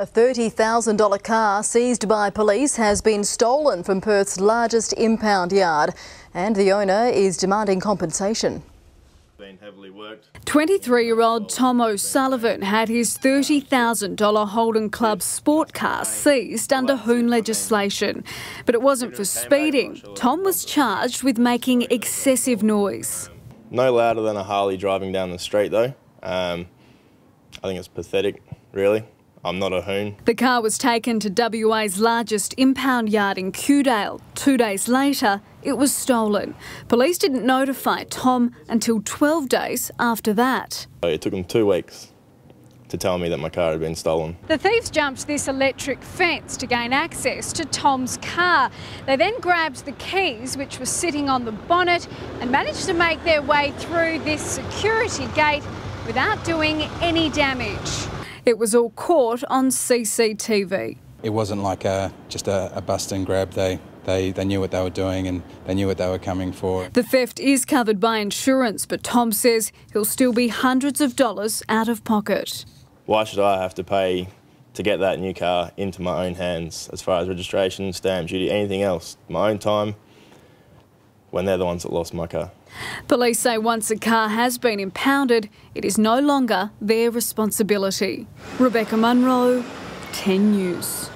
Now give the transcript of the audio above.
A $30,000 car seized by police has been stolen from Perth's largest impound yard, and the owner is demanding compensation. 23 year old Tom O'Sullivan had his $30,000 Holden Clubsport car seized under Hoon legislation. But it wasn't for speeding. Tom was charged with making excessive noise. No louder than a Harley driving down the street, though. Um, I think it's pathetic, really. I'm not a hoon. The car was taken to WA's largest impound yard in Kewdale. Two days later, it was stolen. Police didn't notify Tom until 12 days after that. Uh, it took them two weeks to tell me that my car had been stolen. The thieves jumped this electric fence to gain access to Tom's car. They then grabbed the keys, which were sitting on the bonnet, and managed to make their way through this security gate without doing any damage. It was all caught on CCTV. It wasn't like a, just a, a bust and grab. They, they, they knew what they were doing and they knew what they were coming for. The theft is covered by insurance, but Tom says he'll still be hundreds of dollars out of pocket. Why should I have to pay to get that new car into my own hands as far as registration, stamp duty, anything else? My own time when they're the ones that lost my car. Police say once a car has been impounded, it is no longer their responsibility. Rebecca Munro, 10 News.